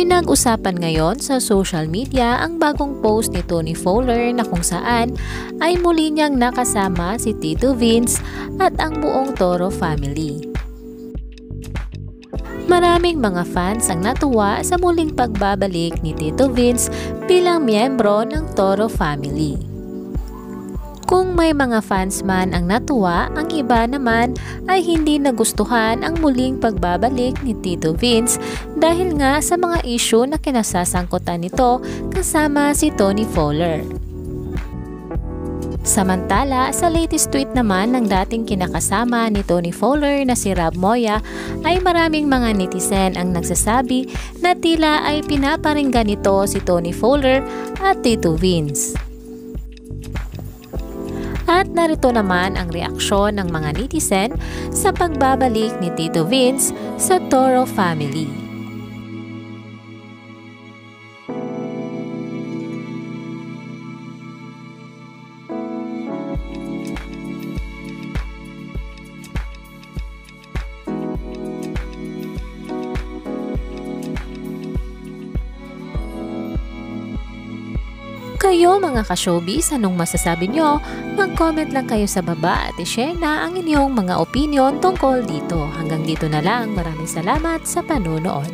Pinag-usapan ngayon sa social media ang bagong post ni Tony Fowler na kung saan ay muli niyang nakasama si Tito Vince at ang buong Toro family. Maraming mga fans ang natuwa sa muling pagbabalik ni Tito Vince bilang miyembro ng Toro family. Kung may mga fans man ang natuwa, ang iba naman ay hindi nagustuhan ang muling pagbabalik ni Tito Vince dahil nga sa mga issue na kinasasangkutan nito kasama si Tony Fowler. Samantala, sa latest tweet naman ng dating kinakasama ni Tony Fowler na si Rob Moya ay maraming mga netizen ang nagsasabi na tila ay pinaparinggan nito si Tony Fowler at Tito Vince. At narito naman ang reaksyon ng mga netizen sa pagbabalik ni Tito Vince sa Toro family. Kayo mga ka-showbiz, anong masasabi nyo? Mag-comment lang kayo sa baba at i-share na ang inyong mga opinion tungkol dito. Hanggang dito na lang. Maraming salamat sa panonood.